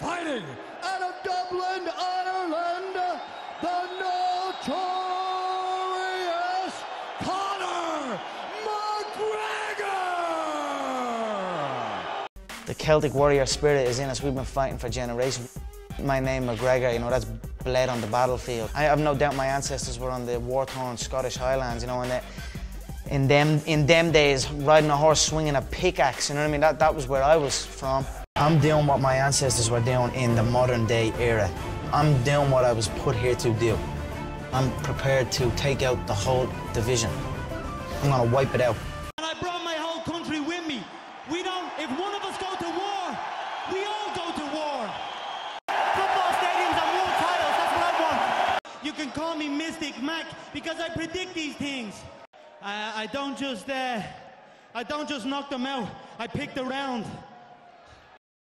Fighting out of Dublin, Ireland, the notorious Conor McGregor! The Celtic warrior spirit is in us. We've been fighting for generations. My name McGregor, you know, that's bled on the battlefield. I have no doubt my ancestors were on the war-torn Scottish Highlands, you know, and in them in them days, riding a horse, swinging a pickaxe, you know what I mean? That, that was where I was from. I'm doing what my ancestors were doing in the modern day era. I'm doing what I was put here to do. I'm prepared to take out the whole division. I'm gonna wipe it out. And I brought my whole country with me. We don't, if one of us go to war, we all go to war. Football stadiums and world titles, that's what I want. You can call me Mystic Mac because I predict these things. I, I don't just, uh, I don't just knock them out. I pick the round.